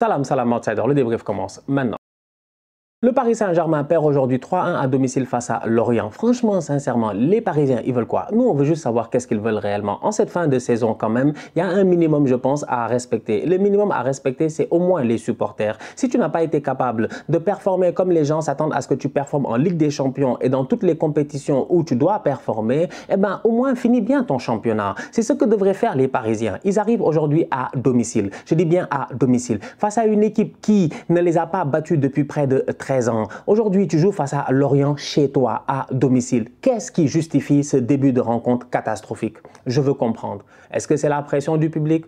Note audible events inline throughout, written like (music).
Salam, salam outsider, le débrief commence maintenant. Le Paris Saint-Germain perd aujourd'hui 3-1 à domicile face à Lorient. Franchement, sincèrement, les Parisiens, ils veulent quoi? Nous, on veut juste savoir qu'est-ce qu'ils veulent réellement. En cette fin de saison, quand même, il y a un minimum, je pense, à respecter. Le minimum à respecter, c'est au moins les supporters. Si tu n'as pas été capable de performer comme les gens s'attendent à ce que tu performes en Ligue des Champions et dans toutes les compétitions où tu dois performer, eh ben, au moins, finis bien ton championnat. C'est ce que devraient faire les Parisiens. Ils arrivent aujourd'hui à domicile. Je dis bien à domicile. Face à une équipe qui ne les a pas battus depuis près de 13 Aujourd'hui, tu joues face à Lorient chez toi, à domicile. Qu'est-ce qui justifie ce début de rencontre catastrophique? Je veux comprendre. Est-ce que c'est la pression du public?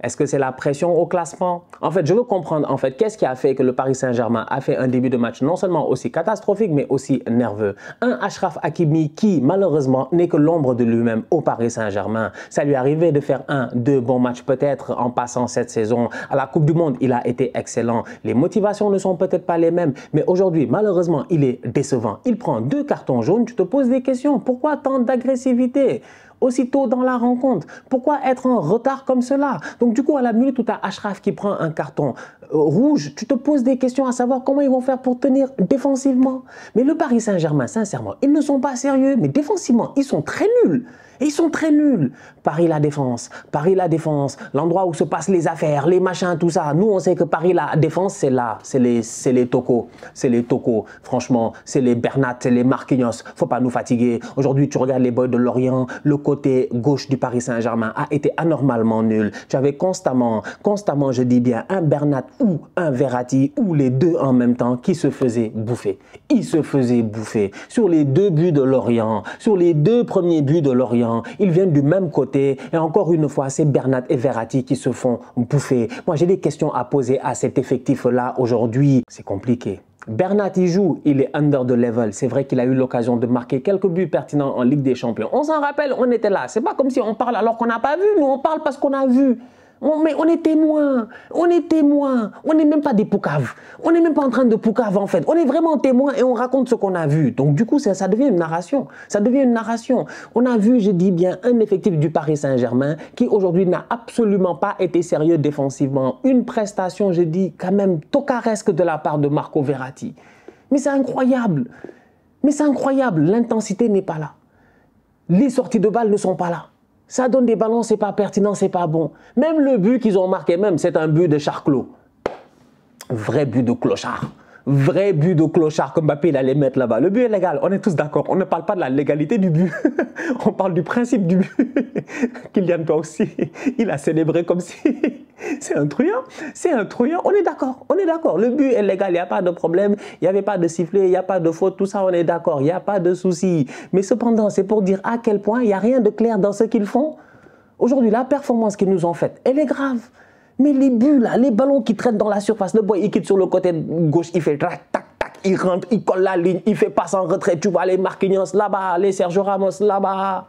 Est-ce que c'est la pression au classement? En fait, je veux comprendre, en fait, qu'est-ce qui a fait que le Paris Saint-Germain a fait un début de match non seulement aussi catastrophique, mais aussi nerveux? Un Ashraf Hakimi qui, malheureusement, n'est que l'ombre de lui-même au Paris Saint-Germain. Ça lui arrivait de faire un, deux bons matchs peut-être en passant cette saison. À la Coupe du Monde, il a été excellent. Les motivations ne sont peut-être pas les mêmes, mais aujourd'hui, malheureusement, il est décevant. Il prend deux cartons jaunes, tu te poses des questions. Pourquoi tant d'agressivité? Aussitôt dans la rencontre Pourquoi être en retard comme cela? Donc du coup, à la minute où tu as Ashraf qui prend un carton euh, rouge, tu te poses des questions à savoir comment ils vont faire pour tenir défensivement. Mais le Paris Saint-Germain, sincèrement, ils ne sont pas sérieux, mais défensivement, ils sont très nuls. Ils sont très nuls. Paris la défense, Paris la défense, l'endroit où se passent les affaires, les machins, tout ça. Nous, on sait que Paris la défense, c'est là. C'est les, les tocos. C'est les tocos. Franchement, c'est les Bernat, c'est les Marquinhos. Faut pas nous fatiguer. Aujourd'hui, tu regardes les boys de Lorient. Le côté gauche du Paris Saint-Germain a été anormalement nul. Tu avais constamment, constamment, je dis bien, un Bernat ou un Verratti ou les deux en même temps qui se faisaient bouffer. Ils se faisaient bouffer. Sur les deux buts de Lorient, sur les deux premiers buts de Lorient, ils viennent du même côté. Et encore une fois, c'est Bernat et Verratti qui se font bouffer. Moi, j'ai des questions à poser à cet effectif-là aujourd'hui. C'est compliqué. Bernat, il joue, il est under the level. C'est vrai qu'il a eu l'occasion de marquer quelques buts pertinents en Ligue des Champions. On s'en rappelle, on était là. C'est pas comme si on parle alors qu'on n'a pas vu. Nous, on parle parce qu'on a vu mais on est témoin, on est témoin, on n'est même pas des poucaves, on n'est même pas en train de poucave en fait, on est vraiment témoin et on raconte ce qu'on a vu. Donc du coup, ça, ça, devient une narration, ça devient une narration. On a vu, je dis bien, un effectif du Paris Saint-Germain qui aujourd'hui n'a absolument pas été sérieux défensivement. Une prestation, je dis, quand même tocaresque de la part de Marco Verratti. Mais c'est incroyable, mais c'est incroyable, l'intensité n'est pas là. Les sorties de balles ne sont pas là. Ça donne des ballons, c'est pas pertinent, c'est pas bon. Même le but qu'ils ont marqué, même, c'est un but de charclos. Vrai but de clochard vrai but de clochard comme Mbappé il allait mettre là-bas. Le but est légal, on est tous d'accord. On ne parle pas de la légalité du but, (laughs) on parle du principe du but. (laughs) Kylian, toi aussi, (laughs) il a célébré comme si c'est un truand. C'est un truand, on est d'accord, on est d'accord. Le but est légal, il n'y a pas de problème, il n'y avait pas de sifflet, il n'y a pas de faute, tout ça, on est d'accord, il n'y a pas de souci. Mais cependant, c'est pour dire à quel point il n'y a rien de clair dans ce qu'ils font. Aujourd'hui, la performance qu'ils nous ont faite, elle est grave. Mais les buts, là, les ballons qui traînent dans la surface, le boy, il quitte sur le côté gauche, il fait tac, tac, tac, il rentre, il colle la ligne, il fait passe en retrait. Tu vois les Marquinhos là-bas, les Sergio Ramos là-bas.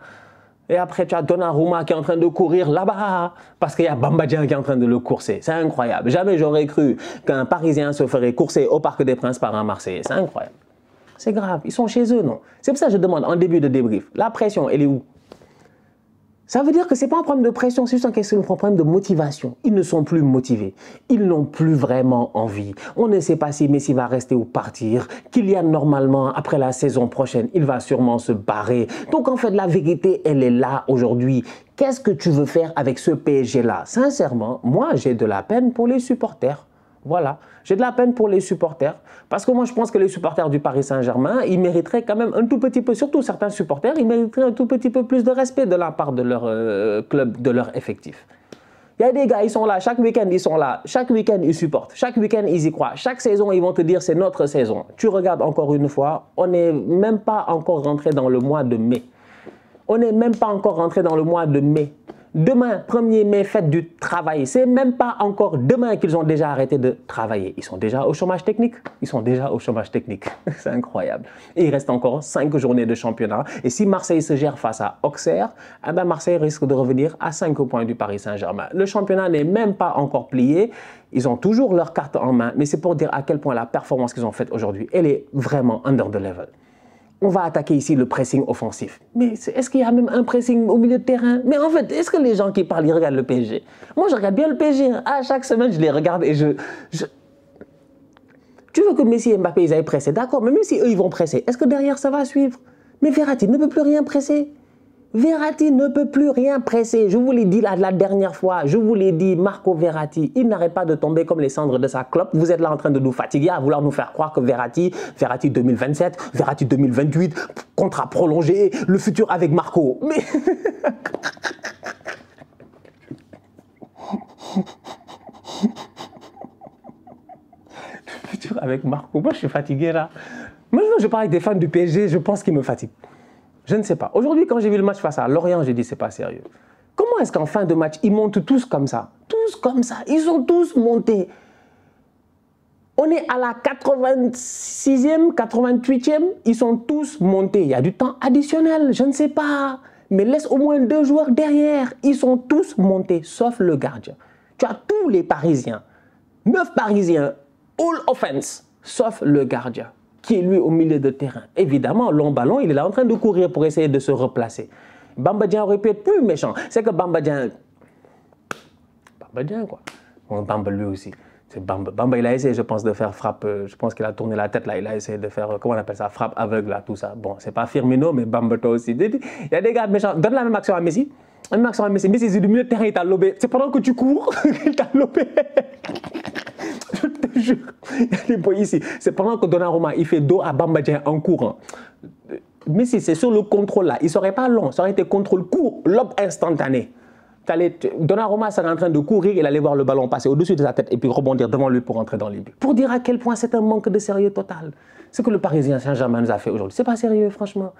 Et après, tu as Donnarumma qui est en train de courir là-bas, parce qu'il y a Bambadien qui est en train de le courser. C'est incroyable. Jamais j'aurais cru qu'un Parisien se ferait courser au Parc des Princes par un Marseillais. C'est incroyable. C'est grave. Ils sont chez eux, non? C'est pour ça que je demande en début de débrief. La pression, elle est où? Ça veut dire que ce n'est pas un problème de pression, c'est juste un problème de motivation. Ils ne sont plus motivés. Ils n'ont plus vraiment envie. On ne sait pas si Messi va rester ou partir. Kylian, normalement, après la saison prochaine, il va sûrement se barrer. Donc, en fait, la vérité, elle est là aujourd'hui. Qu'est-ce que tu veux faire avec ce PSG-là Sincèrement, moi, j'ai de la peine pour les supporters. Voilà. J'ai de la peine pour les supporters. Parce que moi, je pense que les supporters du Paris Saint-Germain, ils mériteraient quand même un tout petit peu, surtout certains supporters, ils mériteraient un tout petit peu plus de respect de la part de leur euh, club, de leur effectif. Il y a des gars, ils sont là, chaque week-end, ils sont là. Chaque week-end, ils supportent. Chaque week-end, ils y croient. Chaque saison, ils vont te dire, c'est notre saison. Tu regardes encore une fois, on n'est même pas encore rentré dans le mois de mai. On n'est même pas encore rentré dans le mois de mai. Demain, 1er mai, fête du travail. C'est même pas encore demain qu'ils ont déjà arrêté de travailler. Ils sont déjà au chômage technique. Ils sont déjà au chômage technique. (laughs) C'est incroyable. Il reste encore 5 journées de championnat. Et si Marseille se gère face à Auxerre, eh ben Marseille risque de revenir à 5 points du Paris Saint-Germain. Le championnat n'est même pas encore plié. Ils ont toujours leur carte en main. Mais c'est pour dire à quel point la performance qu'ils ont faite aujourd'hui, elle est vraiment under the level on va attaquer ici le pressing offensif. Mais est-ce qu'il y a même un pressing au milieu de terrain? Mais en fait, est-ce que les gens qui parlent, ils regardent le PSG Moi, je regarde bien le PSG. À ah, chaque semaine, je les regarde et je... Tu veux que Messi et Mbappé, ils aillent presser, d'accord, mais même si eux, ils vont presser, est-ce que derrière, ça va suivre? Mais Verratti ne peut plus rien presser. Verratti ne peut plus rien presser. Je vous l'ai dit la, dernière fois, je vous l'ai dit, Marco Verratti, il n'arrête pas de tomber comme les cendres de sa clope. Vous êtes là en train de nous fatiguer, à vouloir nous faire croire que Verratti, Verratti 2027, Verratti 2028, contrat prolongé, le futur avec Marco. Mais... (laughs) le futur avec Marco. Moi, je suis fatigué là. Moi, je parle avec des fans du PSG, je pense qu'ils me fatiguent. Je ne sais pas. Aujourd'hui, quand j'ai vu le match face à Lorient, j'ai dit c'est pas sérieux. Comment est-ce qu'en fin de match, ils montent tous comme ça? Tous comme ça. Ils sont tous montés. On est à la 86e, 88e, ils sont tous montés. Il y a du temps additionnel, je ne sais pas. Mais laisse au moins deux joueurs derrière. Ils sont tous montés, sauf le gardien. Tu as tous les Parisiens. Neuf Parisiens, all offense, sauf le gardien qui est lui au milieu de terrain. Évidemment, long ballon, il est là en train de courir pour essayer de se replacer. Bambadien aurait pu être plus méchant. C'est que Bambadien... Bambadien, quoi. Bamba, lui aussi. C'est Bamba. Bamba, il a essayé, je pense, de faire frappe. Euh, je pense qu'il a tourné la tête, là. Il a essayé de faire, euh, comment on appelle ça, frappe aveugle, là, tout ça. Bon, c'est pas Firmino, mais Bamba, toi aussi. Il y a des gars méchants. Donne la même action à Messi. La même action à Messi. Messi, c'est du milieu de terrain, il t'a lobé. C'est pendant que tu cours (laughs) qu'il t'a lobé. Je te jure. Il des boys ici. C'est pendant que Donnarumma, il fait dos à Bambadien en courant. Mais si c'est sur le contrôle là, il ne serait pas long, ça aurait été contrôle court, lob instantané. Donnarumma serait en train de courir, il allait voir le ballon passer au-dessus de sa tête et puis rebondir devant lui pour entrer dans les buts. Pour dire à quel point c'est un manque de sérieux total. Ce que le Parisien Saint-Germain nous a fait aujourd'hui, c'est pas sérieux, franchement.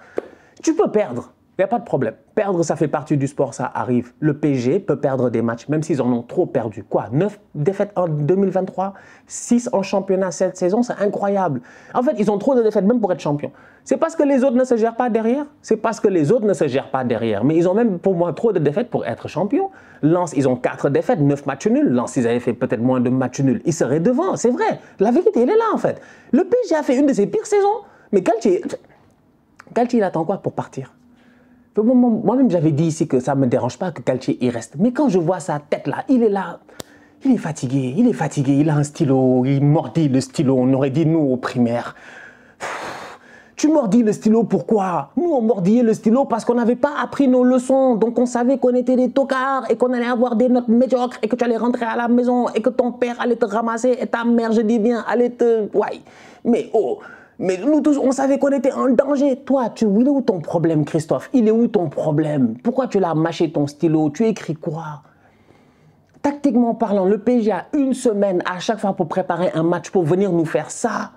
Tu peux perdre. Il n'y a pas de problème. Perdre, ça fait partie du sport, ça arrive. Le PSG peut perdre des matchs, même s'ils en ont trop perdu. Quoi 9 défaites en 2023 6 en championnat cette saison, c'est incroyable. En fait, ils ont trop de défaites, même pour être champions. C'est parce que les autres ne se gèrent pas derrière. C'est parce que les autres ne se gèrent pas derrière. Mais ils ont même, pour moi, trop de défaites pour être champions. Lens, ils ont 4 défaites, 9 matchs nuls. Lens, ils avaient fait peut-être moins de matchs nuls. Ils seraient devant, c'est vrai. La vérité, elle est là, en fait. Le PSG a fait une de ses pires saisons. Mais Galtier, Galtier, il attend quoi pour partir? Moi-même, j'avais dit ici que ça ne me dérange pas que Galtier y reste. Mais quand je vois sa tête là, il est là, il est fatigué, il est fatigué, il a un stylo, il mordit le stylo. On aurait dit nous au primaire. Tu mordis le stylo, pourquoi? Nous, on mordillait le stylo parce qu'on n'avait pas appris nos leçons. Donc, on savait qu'on était des tocards et qu'on allait avoir des notes médiocres et que tu allais rentrer à la maison et que ton père allait te ramasser et ta mère, je dis bien, allait te... Ouais. Mais oh, mais nous tous, on savait qu'on était en danger. Toi, tu, il est où ton problème, Christophe? Il est où ton problème? Pourquoi tu l'as mâché ton stylo? Tu écris quoi? Tactiquement parlant, le PSG a une semaine à chaque fois pour préparer un match pour venir nous faire ça.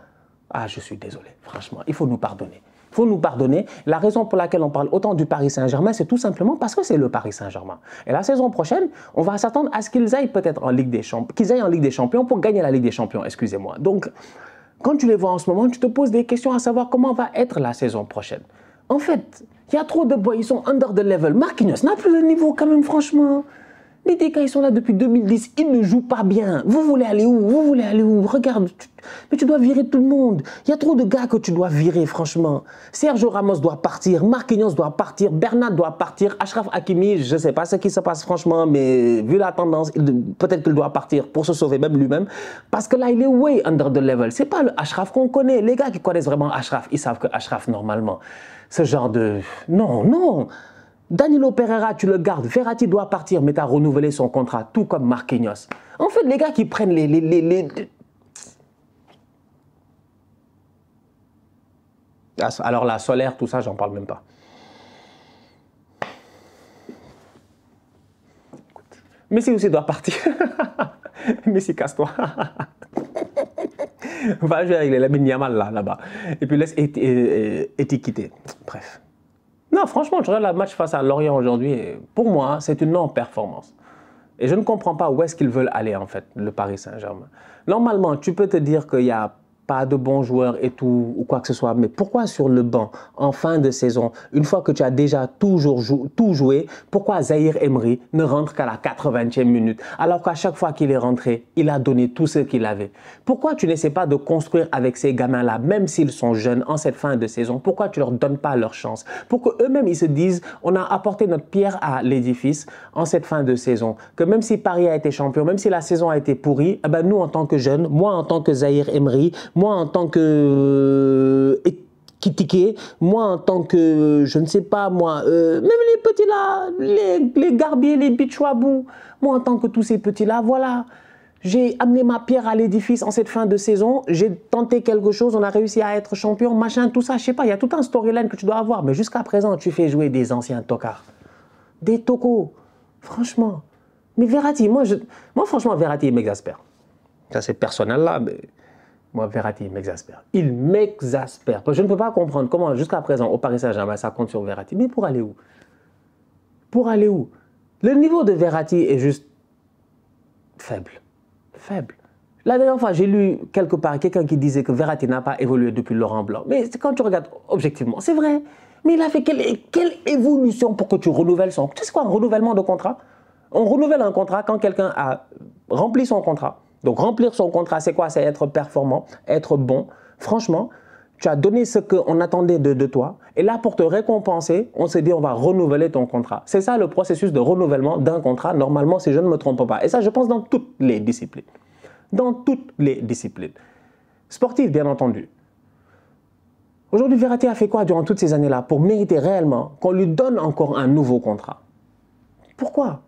Ah, je suis désolé, franchement, il faut nous pardonner. Il faut nous pardonner. La raison pour laquelle on parle autant du Paris Saint-Germain, c'est tout simplement parce que c'est le Paris Saint-Germain. Et la saison prochaine, on va s'attendre à ce qu'ils aillent peut-être en Ligue des Champions, qu'ils aillent en Ligue des Champions pour gagner la Ligue des Champions, excusez-moi. Donc, quand tu les vois en ce moment, tu te poses des questions à savoir comment va être la saison prochaine. En fait, il y a trop de boys, ils sont under the level. Marquinhos n'a plus de niveau quand même, franchement. Les dégâts, ils sont là depuis 2010, ils ne jouent pas bien. Vous voulez aller où? Vous voulez aller où? Regarde, mais tu dois virer tout le monde. Il y a trop de gars que tu dois virer, franchement. Sergio Ramos doit partir, Marquinhos doit partir, Bernard doit partir, Ashraf Hakimi, je ne sais pas ce qui se passe, franchement, mais vu la tendance, peut-être qu'il doit partir pour se sauver même lui-même. Parce que là, il est way under the level. C'est pas le Ashraf qu'on connaît. Les gars qui connaissent vraiment Ashraf, ils savent que Ashraf, normalement, ce genre de... Non, non Danilo Pereira, tu le gardes. Verratti doit partir, mais tu as renouvelé son contrat, tout comme Marquinhos. En fait, les gars qui prennent les... les, les, ah, Alors la solaire, tout ça, j'en parle même pas. Messi aussi doit partir. (laughs) Messi, casse-toi. (laughs) Va jouer avec les Lamine Yamal là, là-bas. Et puis laisse étiqueter. Bref. Non, franchement, je regarde le match face à Lorient aujourd'hui. Pour moi, c'est une non-performance. Et je ne comprends pas où est-ce qu'ils veulent aller, en fait, le Paris Saint-Germain. Normalement, tu peux te dire qu'il y a pas de bons joueurs et tout, ou quoi que ce soit. Mais pourquoi sur le banc, en fin de saison, une fois que tu as déjà toujours tout joué, pourquoi Zahir Emery ne rentre qu'à la 80e minute Alors qu'à chaque fois qu'il est rentré, il a donné tout ce qu'il avait? Pourquoi tu n'essaies pas de construire avec ces gamins-là, même s'ils sont jeunes, en cette fin de saison? Pourquoi tu leur donnes pas leur chance? Pour qu'eux-mêmes, ils se disent, on a apporté notre pierre à l'édifice en cette fin de saison. Que même si Paris a été champion, même si la saison a été pourrie, eh ben nous, en tant que jeunes, moi, en tant que Zahir Emery, moi, en tant que euh, moi en tant que, je ne sais pas moi, euh, même les petits là, les, les garbiers, les bichouabous, moi en tant que tous ces petits là, voilà. J'ai amené ma pierre à l'édifice en cette fin de saison, j'ai tenté quelque chose, on a réussi à être champion, machin, tout ça, je sais pas, il y a tout un storyline que tu dois avoir, mais jusqu'à présent, tu fais jouer des anciens tocards. Des tocos, franchement. Mais Verratti, moi, moi franchement, Verratti, il m'exaspère. Ça, c'est personnel là, mais moi, Verratti, il m'exaspère. Il m'exaspère. Je ne peux pas comprendre comment, jusqu'à présent, au Paris Saint-Germain, ça compte sur Verratti. Mais pour aller où? Pour aller où? Le niveau de Verratti est juste faible. Faible. La dernière fois, j'ai lu quelque part quelqu'un qui disait que Verratti n'a pas évolué depuis Laurent Blanc. Mais quand tu regardes objectivement, c'est vrai. Mais il a fait quelle, quelle, évolution pour que tu renouvelles son... Tu sais quoi, un renouvellement de contrat? On renouvelle un contrat quand quelqu'un a rempli son contrat donc remplir son contrat, c'est quoi? C'est être performant, être bon. Franchement, tu as donné ce qu'on attendait de, toi. Et là, pour te récompenser, on s'est dit, on va renouveler ton contrat. C'est ça le processus de renouvellement d'un contrat, normalement, si je ne me trompe pas. Et ça, je pense dans toutes les disciplines. Dans toutes les disciplines. Sportif, bien entendu. Aujourd'hui, Verratti a fait quoi durant toutes ces années-là pour mériter réellement qu'on lui donne encore un nouveau contrat? Pourquoi?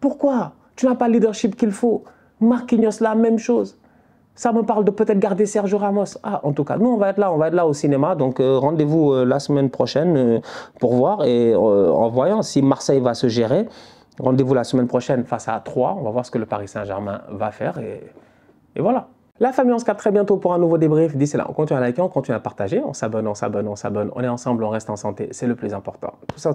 Pourquoi? Tu n'as pas le leadership qu'il faut. Marquinhos, la même chose. Ça me parle de peut-être garder Sergio Ramos. Ah, en tout cas, nous, on va être là, on va être là au cinéma. Donc, euh, rendez-vous euh, la semaine prochaine euh, pour voir. Et en voyant si Marseille va se gérer, rendez-vous la semaine prochaine face à 3. On va voir ce que le Paris Saint-Germain va faire. Et, et, voilà. La famille, on se capte très bientôt pour un nouveau débrief. D'ici là, on continue à liker, on continue à partager. On s'abonne, on s'abonne, on s'abonne. On est ensemble, on reste en santé. C'est le plus important. Tout ça,